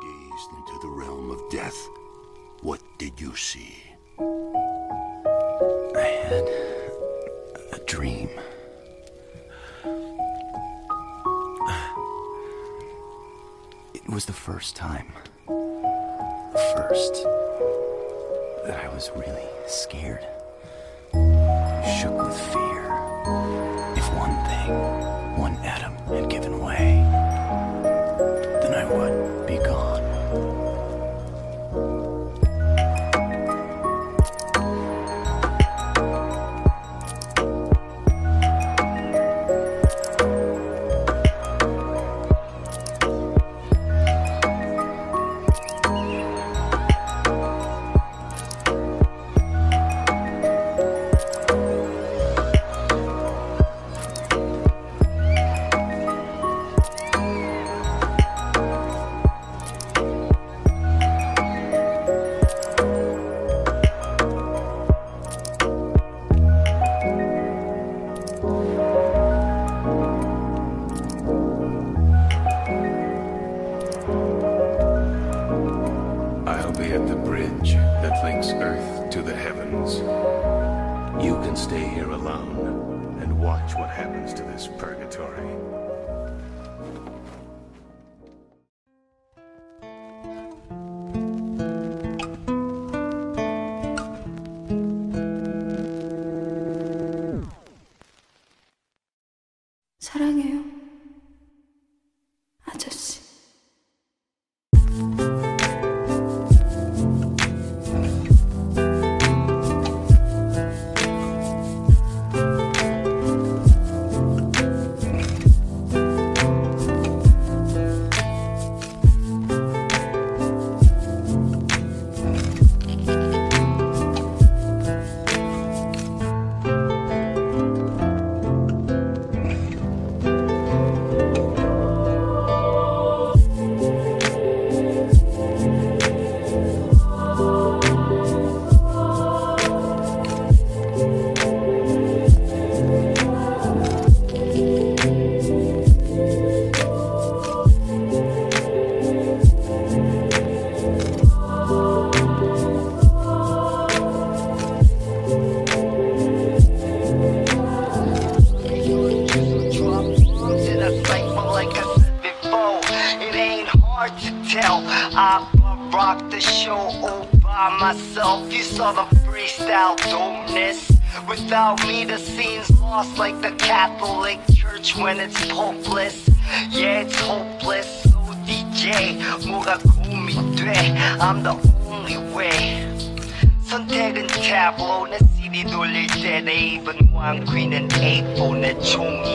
gazed into the realm of death, what did you see? I had a dream. It was the first time, first, that I was really scared, shook with fear. at the bridge that links Earth to the heavens. You can stay here alone and watch what happens to this purgatory. 사랑해요. hard to tell. I rock the show all by myself. You saw the freestyle dopeness. Without me, the scene's lost like the Catholic Church when it's hopeless. Yeah, it's hopeless. So DJ, 뭐가 고민이 돼? I'm the only way. 선택은 tableau 내 CD 돌릴 때 내 입은 왕 귀는 A4 내 총이 돼